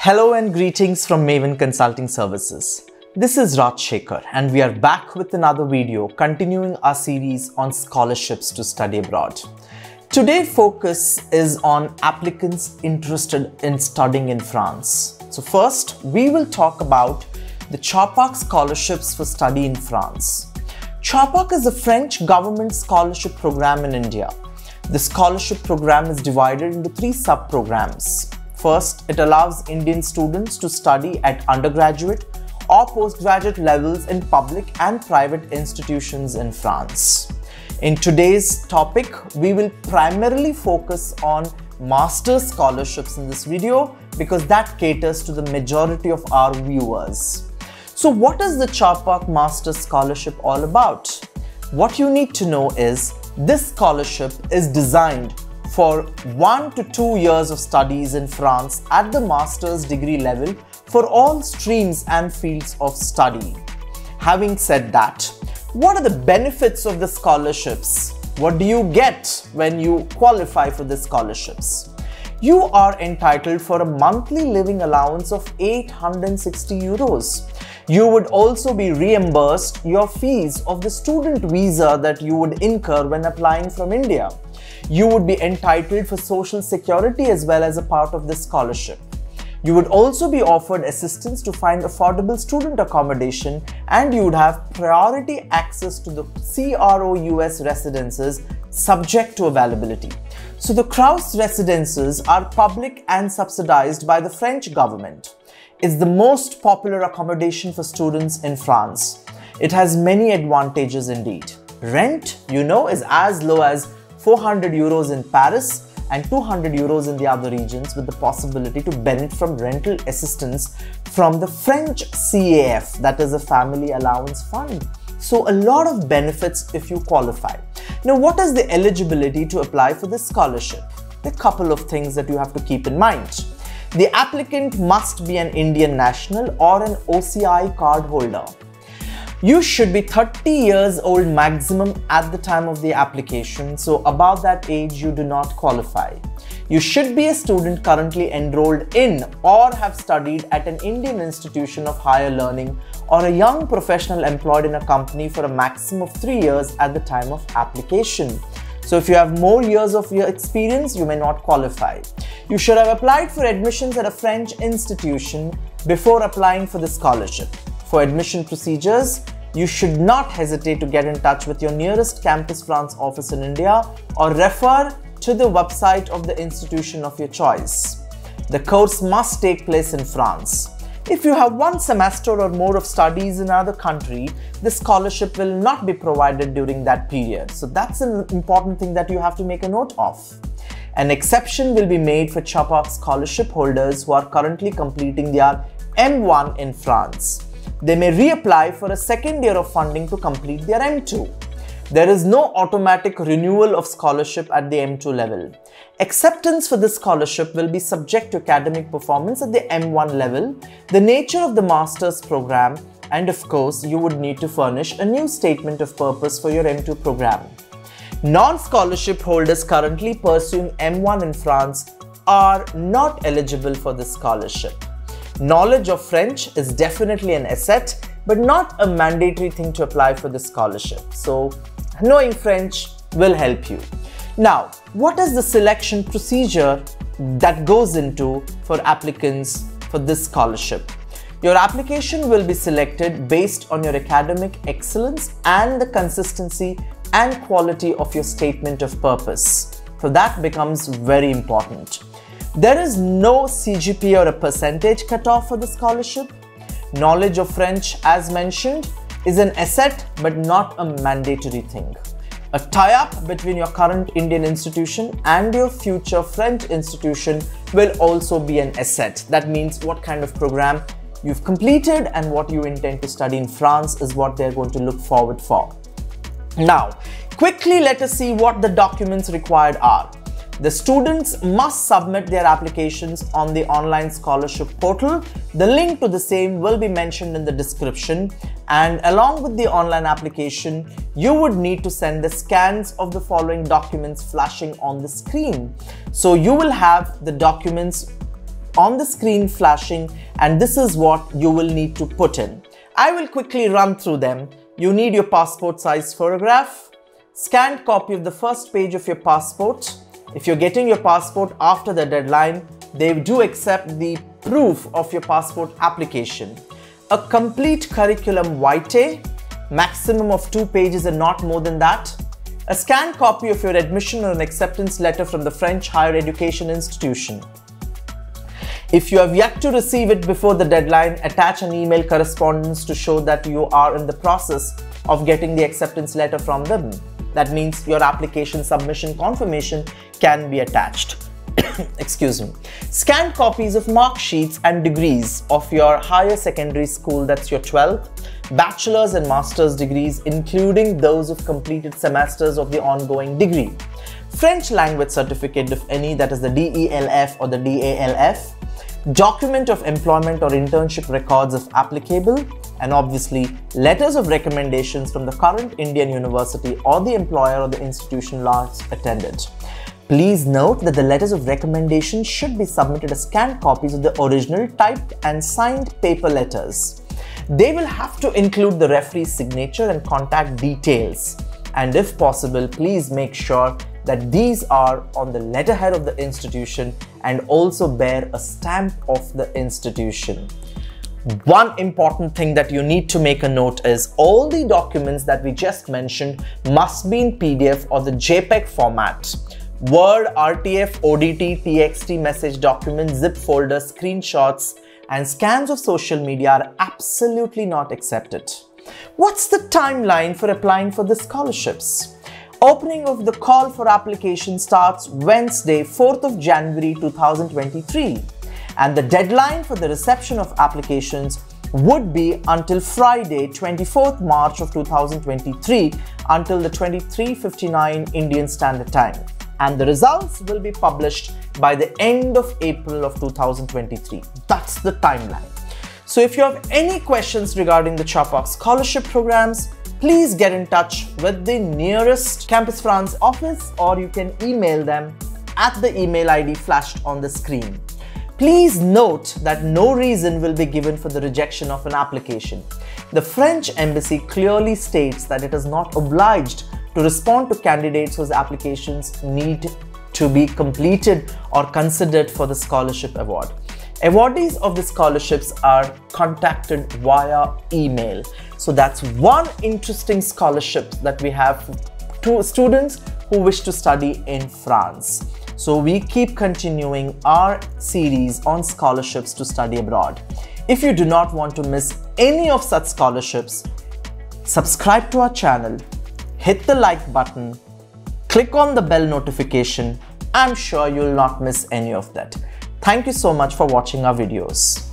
Hello and greetings from Maven Consulting Services. This is Raj Shekhar and we are back with another video continuing our series on scholarships to study abroad. Today focus is on applicants interested in studying in France. So first we will talk about the Charpak scholarships for study in France. Charpak is a French government scholarship program in India. The scholarship program is divided into three sub-programs. First, it allows Indian students to study at undergraduate or postgraduate levels in public and private institutions in France. In today's topic, we will primarily focus on master's scholarships in this video because that caters to the majority of our viewers. So what is the Charpak Master Scholarship all about? What you need to know is this scholarship is designed for one to two years of studies in France at the master's degree level for all streams and fields of study. Having said that, what are the benefits of the scholarships? What do you get when you qualify for the scholarships? You are entitled for a monthly living allowance of 860 euros. You would also be reimbursed your fees of the student visa that you would incur when applying from India. You would be entitled for social security as well as a part of this scholarship. You would also be offered assistance to find affordable student accommodation and you would have priority access to the Crous residences subject to availability. So the Crous residences are public and subsidized by the French government. It's the most popular accommodation for students in France. It has many advantages indeed. Rent, you know, is as low as 400 euros in Paris and 200 euros in the other regions with the possibility to benefit from rental assistance from the French CAF, that is a family allowance fund. So a lot of benefits if you qualify. Now what is the eligibility to apply for this scholarship? A couple of things that you have to keep in mind. The applicant must be an Indian national or an OCI card holder. You should be 30 years old maximum at the time of the application, so above that age you do not qualify. You should be a student currently enrolled in or have studied at an Indian institution of higher learning or a young professional employed in a company for a maximum of 3 years at the time of application. So if you have more years of your experience, you may not qualify. You should have applied for admissions at a French institution before applying for the scholarship. For admission procedures, you should not hesitate to get in touch with your nearest Campus France office in India or refer to the website of the institution of your choice. The course must take place in France. If you have one semester or more of studies in another country, the scholarship will not be provided during that period. So that's an important thing that you have to make a note of. An exception will be made for Charpak scholarship holders who are currently completing their M1 in France they may reapply for a second year of funding to complete their M2. There is no automatic renewal of scholarship at the M2 level. Acceptance for this scholarship will be subject to academic performance at the M1 level, the nature of the master's program, and of course, you would need to furnish a new statement of purpose for your M2 program. Non-scholarship holders currently pursuing M1 in France are not eligible for this scholarship. Knowledge of French is definitely an asset, but not a mandatory thing to apply for the scholarship. So knowing French will help you. Now, what is the selection procedure that goes into for applicants for this scholarship? Your application will be selected based on your academic excellence and the consistency and quality of your statement of purpose. So that becomes very important. There is no CGP or a percentage cutoff for the scholarship. Knowledge of French, as mentioned, is an asset but not a mandatory thing. A tie-up between your current Indian institution and your future French institution will also be an asset. That means what kind of program you've completed and what you intend to study in France is what they're going to look forward for. Now, quickly let us see what the documents required are. The students must submit their applications on the online scholarship portal. The link to the same will be mentioned in the description and along with the online application, you would need to send the scans of the following documents flashing on the screen. So you will have the documents on the screen flashing and this is what you will need to put in. I will quickly run through them. You need your passport size photograph, scanned copy of the first page of your passport. If you're getting your passport after the deadline, they do accept the proof of your passport application. A complete curriculum vitae, maximum of two pages and not more than that. A scanned copy of your admission or an acceptance letter from the French higher education institution. If you have yet to receive it before the deadline, attach an email correspondence to show that you are in the process of getting the acceptance letter from them. That means your application submission confirmation can be attached. excuse me, scanned copies of mark sheets and degrees of your higher secondary school, that's your 12th, bachelor's and master's degrees, including those of completed semesters of the ongoing degree. French language certificate, if any, that is the DELF or the DALF, document of employment or internship records if applicable, and obviously letters of recommendations from the current Indian university or the employer or the institution last attended. Please note that the letters of recommendation should be submitted as scanned copies of the original typed and signed paper letters. They will have to include the referee's signature and contact details. And if possible, please make sure that these are on the letterhead of the institution and also bear a stamp of the institution. One important thing that you need to make a note is all the documents that we just mentioned must be in PDF or the JPEG format. Word, RTF, ODT, TXT message document, zip folder, screenshots, and scans of social media are absolutely not accepted. What's the timeline for applying for the scholarships? Opening of the call for application starts Wednesday, 4th of January 2023, and the deadline for the reception of applications would be until Friday, 24th March of 2023 until the 23:59 Indian Standard Time and the results will be published by the end of April of 2023. That's the timeline. So if you have any questions regarding the Charpak scholarship programs, please get in touch with the nearest Campus France office or you can email them at the email ID flashed on the screen. Please note that no reason will be given for the rejection of an application. The French embassy clearly states that it is not obliged to respond to candidates whose applications need to be completed or considered for the scholarship award. Awardees of the scholarships are contacted via email. So that's one interesting scholarship that we have to students who wish to study in France. So we keep continuing our series on scholarships to study abroad. If you do not want to miss any of such scholarships, subscribe to our channel hit the like button, click on the bell notification. I'm sure you'll not miss any of that. Thank you so much for watching our videos.